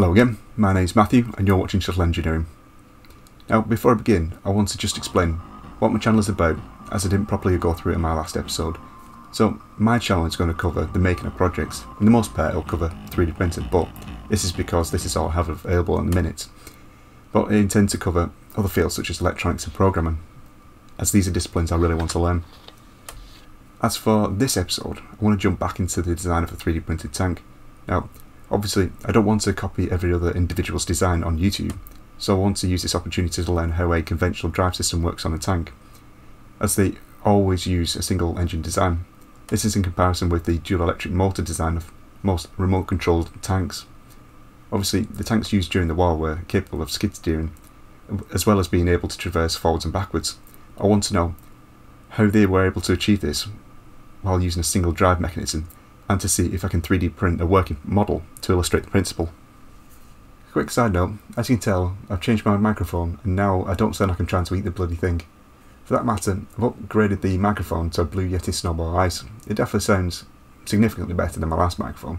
Hello again, my name is Matthew and you're watching Shuttle Engineering. Now before I begin, I want to just explain what my channel is about as I didn't properly go through it in my last episode. So my channel is going to cover the making of projects, in the most part it'll cover 3D printing, but this is because this is all I have available in the minute. But I intend to cover other fields such as electronics and programming, as these are disciplines I really want to learn. As for this episode, I want to jump back into the design of a 3D printed tank. Now, Obviously, I don't want to copy every other individual's design on YouTube, so I want to use this opportunity to learn how a conventional drive system works on a tank, as they always use a single engine design. This is in comparison with the dual electric motor design of most remote controlled tanks. Obviously, the tanks used during the war were capable of skid steering, as well as being able to traverse forwards and backwards. I want to know how they were able to achieve this while using a single drive mechanism and to see if I can 3D print a working model to illustrate the principle. Quick side note, as you can tell, I've changed my microphone and now I don't sound like I'm trying to eat the bloody thing. For that matter, I've upgraded the microphone to a Blue Yeti Snowball Ice. It definitely sounds significantly better than my last microphone,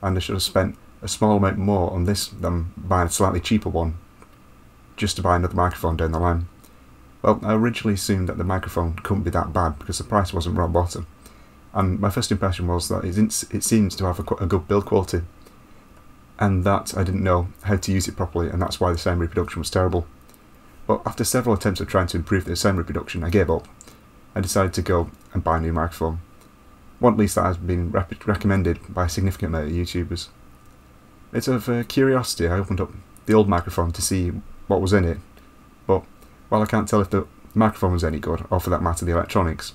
and I should have spent a small amount more on this than buying a slightly cheaper one just to buy another microphone down the line. Well, I originally assumed that the microphone couldn't be that bad because the price wasn't rock bottom, and my first impression was that it seems to have a, a, good build quality and that I didn't know how to use it properly and that's why the sound reproduction was terrible. But after several attempts at trying to improve the sound reproduction I gave up. I decided to go and buy a new microphone. One at least that has been recommended by a significant amount of YouTubers. It's of uh, curiosity I opened up the old microphone to see what was in it, but while I can't tell if the microphone was any good, or for that matter the electronics,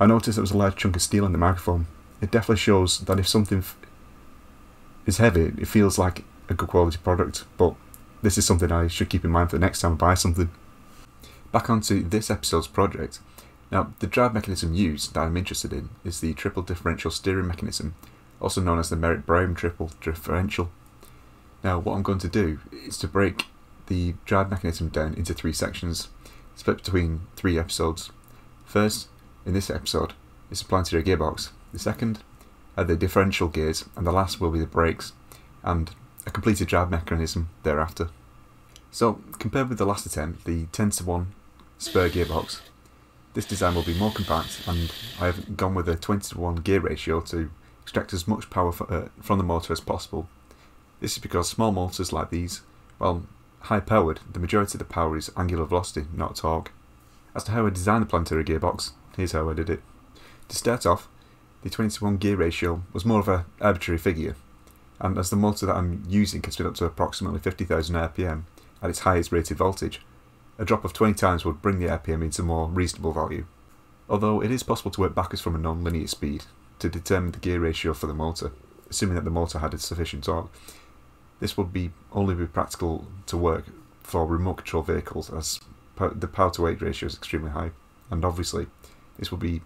I noticed there was a large chunk of steel in the microphone. It definitely shows that if something is heavy, it feels like a good quality product, but this is something I should keep in mind for the next time I buy something. Back onto this episode's project. Now, the drive mechanism used that I'm interested in is the triple differential steering mechanism, also known as the Merritt Brown triple differential. Now, what I'm going to do is to break the drive mechanism down into three sections, split between three episodes. First, in this episode is the planetary gearbox. The second are the differential gears, and the last will be the brakes, and a completed drive mechanism thereafter. So, compared with the last attempt, the 10 to 1 spur gearbox, this design will be more compact, and I have gone with a 20 to 1 gear ratio to extract as much power uh, from the motor as possible. This is because small motors like these, well, high powered, the majority of the power is angular velocity, not torque. As to how I designed the planetary gearbox, Here's how I did it. To start off, the 21 gear ratio was more of an arbitrary figure, and as the motor that I'm using can spin up to approximately 50,000 RPM at its highest rated voltage, a drop of 20 times would bring the RPM into more reasonable value. Although it is possible to work backwards from a non-linear speed to determine the gear ratio for the motor, assuming that the motor had a sufficient torque. This would be only be practical to work for remote control vehicles as the power to weight ratio is extremely high, and obviously this would be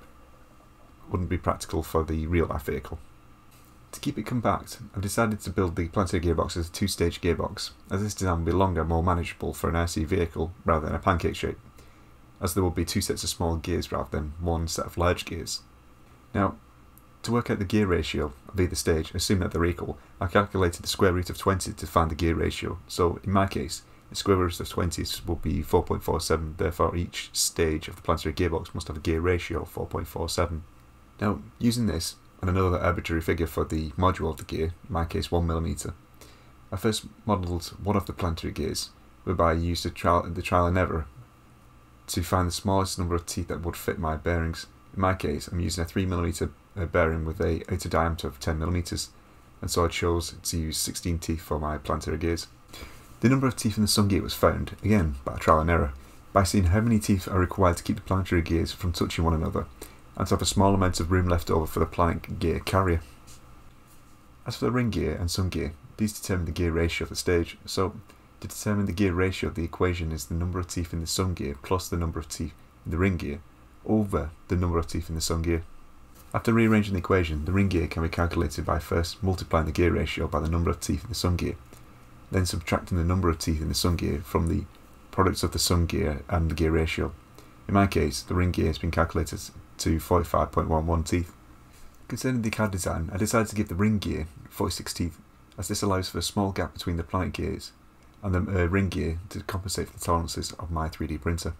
wouldn't be practical for the real life vehicle. To keep it compact, I've decided to build the Planetary gearbox as a two-stage gearbox, as this design will be longer and more manageable for an RC vehicle rather than a pancake shape, as there will be two sets of small gears rather than one set of large gears. Now, to work out the gear ratio of either stage, assume that they're equal, I calculated the square root of 20 to find the gear ratio, so in my case, the square root of 20 will be 4.47, therefore each stage of the planetary gearbox must have a gear ratio of 4.47. Now, using this, and another arbitrary figure for the module of the gear, in my case 1mm, I first modelled one of the planetary gears, whereby I used the trial, the trial and error to find the smallest number of teeth that would fit my bearings. In my case, I'm using a 3mm uh, bearing with a outer diameter of 10mm, and so I chose to use 16 teeth for my planetary gears. The number of teeth in the sun gear was found, again by trial and error, by seeing how many teeth are required to keep the planetary gears from touching one another, and to have a small amount of room left over for the planet gear carrier. As for the ring gear and sun gear, these determine the gear ratio of the stage, so to determine the gear ratio of the equation is the number of teeth in the sun gear plus the number of teeth in the ring gear over the number of teeth in the sun gear. After rearranging the equation, the ring gear can be calculated by first multiplying the gear ratio by the number of teeth in the sun gear then subtracting the number of teeth in the sun gear from the products of the sun gear and the gear ratio. In my case, the ring gear has been calculated to 45.11 teeth. Concerning the CAD design, I decided to give the ring gear 46 teeth as this allows for a small gap between the planet gears and the uh, ring gear to compensate for the tolerances of my 3D printer.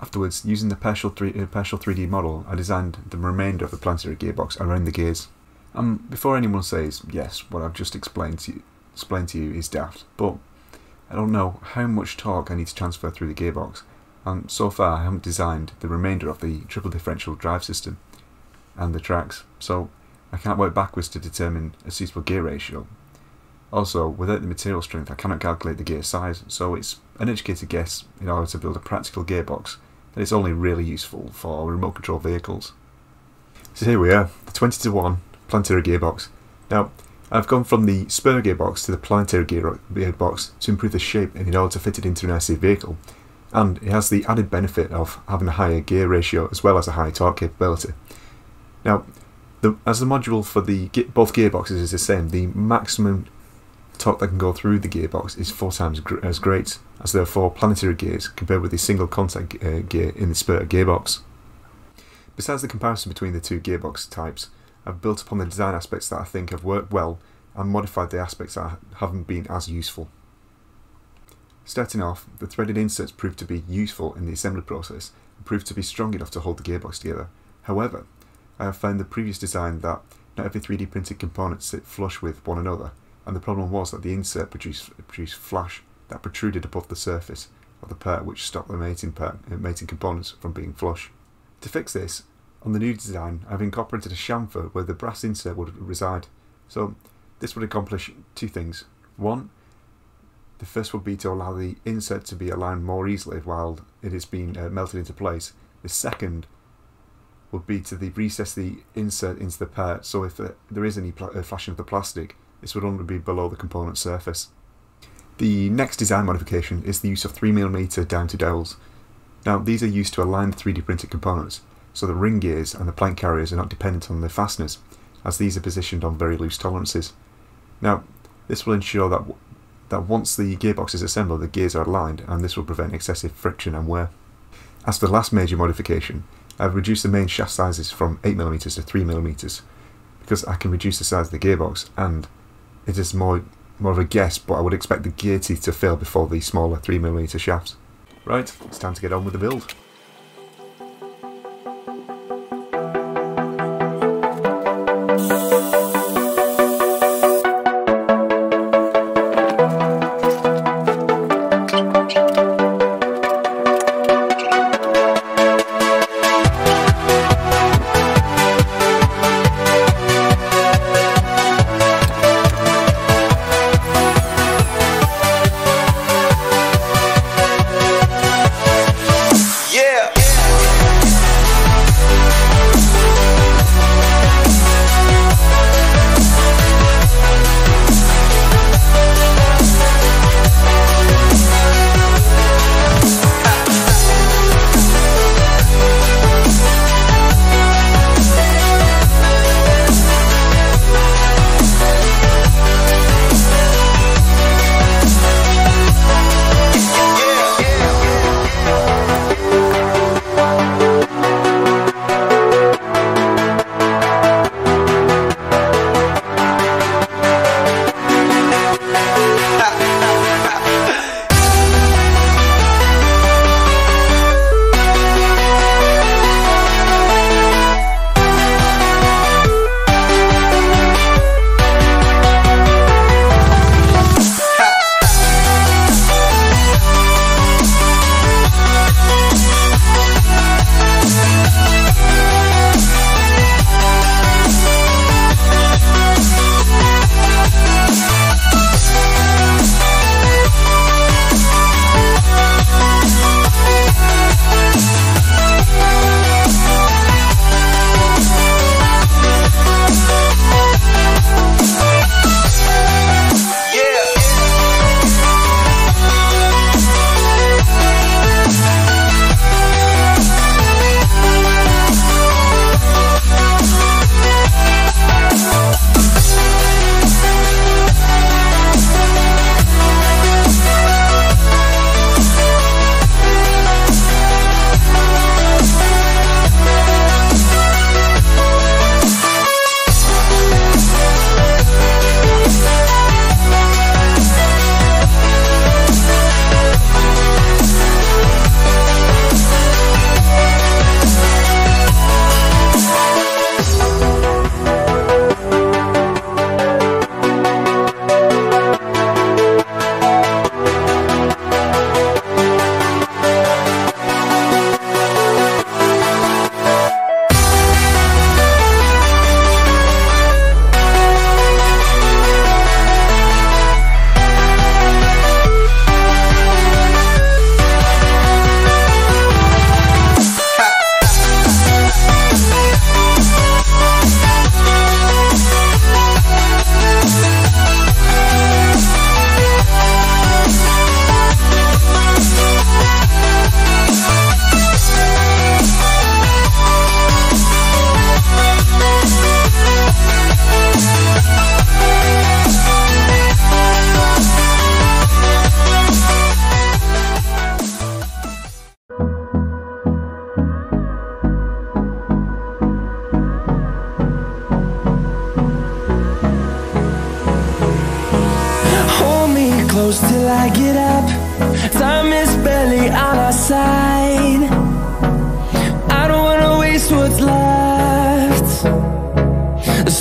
Afterwards, using the partial, 3, uh, partial 3D model, I designed the remainder of the planetary gearbox around the gears. And um, before anyone says, yes, what I've just explained to you, explained to you is daft, but I don't know how much torque I need to transfer through the gearbox, and so far I haven't designed the remainder of the triple differential drive system and the tracks, so I can't work backwards to determine a suitable gear ratio. Also, without the material strength, I cannot calculate the gear size, so it's an educated guess in order to build a practical gearbox that is only really useful for remote control vehicles. So here we are, the 20 to 1 planetary gearbox. Now, I've gone from the spur gearbox to the planetary gearbox to improve the shape and in order to fit it into an RC vehicle. And it has the added benefit of having a higher gear ratio as well as a high torque capability. Now, the, as the module for the both gearboxes is the same, the maximum torque that can go through the gearbox is four times gr as great as there are four planetary gears compared with the single contact uh, gear in the spur gearbox. Besides the comparison between the two gearbox types, I've built upon the design aspects that I think have worked well and modified the aspects that haven't been as useful. Starting off, the threaded inserts proved to be useful in the assembly process and proved to be strong enough to hold the gearbox together. However, I have found the previous design that not every 3D printed components sit flush with one another, and the problem was that the insert produced, produced flash that protruded above the surface of the part which stopped the mating, part, uh, mating components from being flush. To fix this, on the new design, I've incorporated a chamfer where the brass insert would reside. So this would accomplish two things. One, the first would be to allow the insert to be aligned more easily while it is being uh, melted into place. The second would be to the recess the insert into the part so if uh, there is any uh, flashing of the plastic, this would only be below the component surface. The next design modification is the use of 3mm down to dowels. Now these are used to align the 3D printed components so the ring gears and the planet carriers are not dependent on the fasteners, as these are positioned on very loose tolerances. Now, this will ensure that, that once the gearbox is assembled, the gears are aligned, and this will prevent excessive friction and wear. As for the last major modification, I've reduced the main shaft sizes from 8mm to 3mm, because I can reduce the size of the gearbox, and it is more, more of a guess, but I would expect the gear teeth to fail before the smaller 3mm shafts. Right, it's time to get on with the build.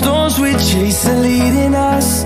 Storms we chase are leading us,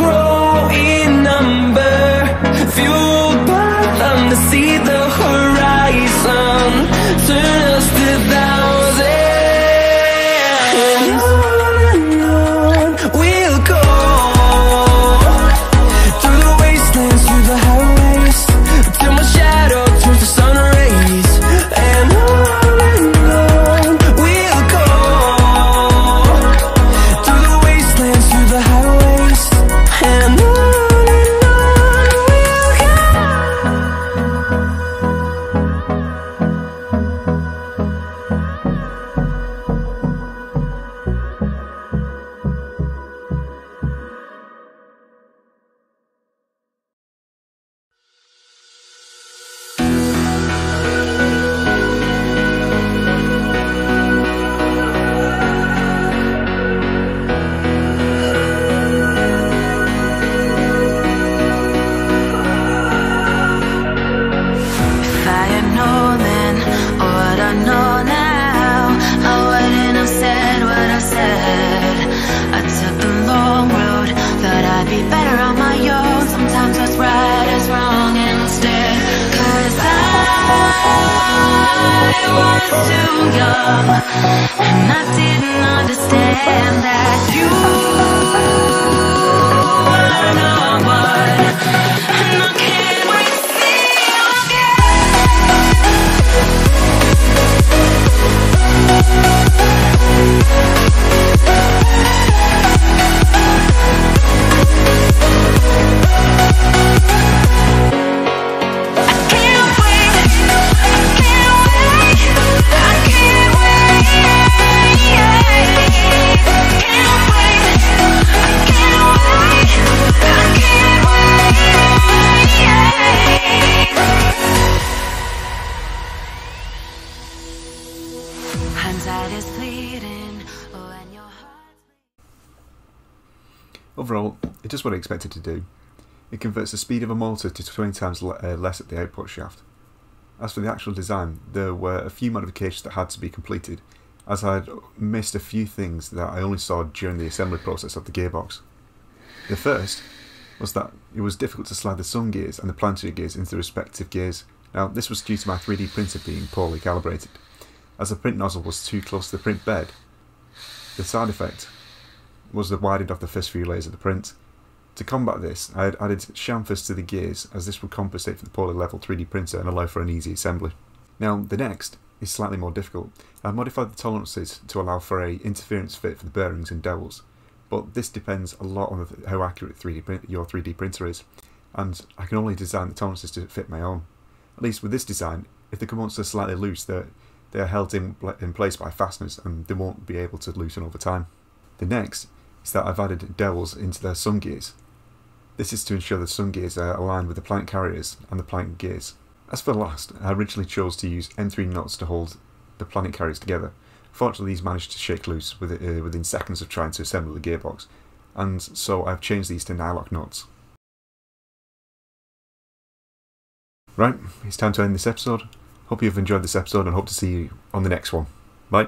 Overall, it does what I expected to do. It converts the speed of a motor to 20 times uh, less at the output shaft. As for the actual design, there were a few modifications that had to be completed, as I had missed a few things that I only saw during the assembly process of the gearbox. The first was that it was difficult to slide the sun gears and the planetary gears into the respective gears. Now, this was due to my 3D printer being poorly calibrated. As the print nozzle was too close to the print bed, the side effect was the widening of the first few layers of the print. To combat this, I had added chamfers to the gears as this would compensate for the poorly leveled 3D printer and allow for an easy assembly. Now, the next is slightly more difficult. I've modified the tolerances to allow for a interference fit for the bearings and dowels, but this depends a lot on how accurate 3D print, your 3D printer is, and I can only design the tolerances to fit my own. At least with this design, if the components are slightly loose, they're, they're held in, in place by fasteners and they won't be able to loosen over time. The next is that I've added dowels into their sun gears. This is to ensure the sun gears are aligned with the planet carriers and the planet gears. As for the last, I originally chose to use M3 nuts to hold the planet carriers together. Fortunately, these managed to shake loose uh, within seconds of trying to assemble the gearbox, and so I've changed these to nylock nuts. Right, it's time to end this episode. Hope you've enjoyed this episode and hope to see you on the next one. Bye.